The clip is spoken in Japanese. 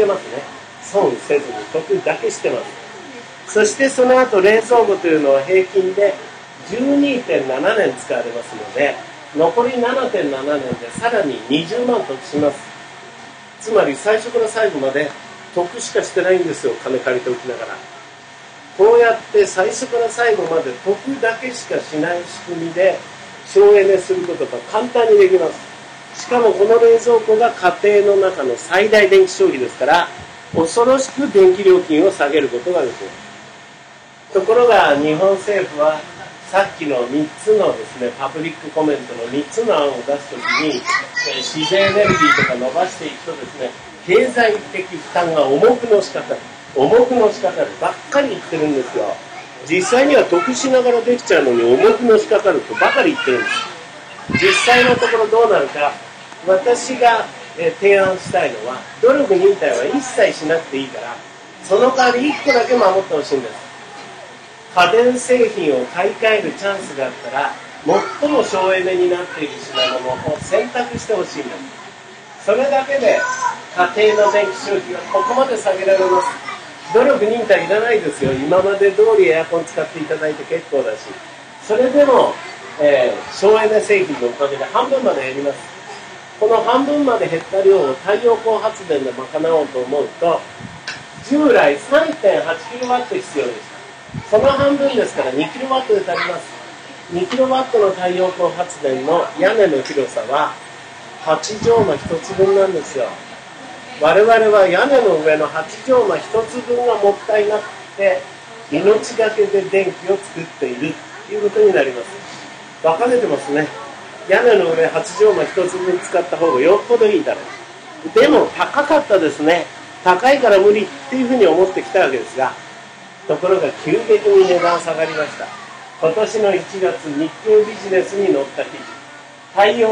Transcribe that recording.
してますね。損せずに得だけしてます。そしてその後冷蔵庫というのは平均で12.7年使われますので残り7.7年でさらに20万得します。つまり最初から最後まで得しかしてないんですよ金借りておきながら。こうやって最初から最後まで得だけしかしない仕組みで省エネすることが簡単にできます。しかもこの冷蔵庫が家庭の中の最大電気消費ですから恐ろしく電気料金を下げることができますところが日本政府はさっきの3つのですねパブリックコメントの3つの案を出すときに自然エネルギーとか伸ばしていくとですね経済的負担が重くのしかかる重くのしかかるばっかり言ってるんですよ。実際には得しながらできちゃうのに重くのしかかるとばかり言ってるんです。実際のところどうなるか私が提案したいのは努力忍耐は一切しなくていいからその代わり1個だけ守ってほしいんです。家電製品を買い替えるチャンスがあったら最も省エネになっている品物を選択してほしいんです。それだけで家庭の電気消費がここまで下げられます。努力忍耐いらないですよ。今まで通りエアコン使っていただいて結構だし。それでも、えー、省エネ製品のおかげで半分まで減ります。この半分まで減った量を太陽光発電で賄おうと思うと従来 3.8kW 必要でした。その半分ですから 2kW で足ります。2kW の太陽光発電の屋根の広さは8畳間1つ分なんですよ。我々は屋根の上の8畳間1つ分がもったいなくて命がけで電気を作っているということになります。分かれてますね。屋根の上8畳間1つ分使った方がよっぽどいいだろう。でも高かったですね。高いから無理っていうふうに思ってきたわけですがところが急激に値段下がりました。今年の1月日経ビジネスに載った記事。太陽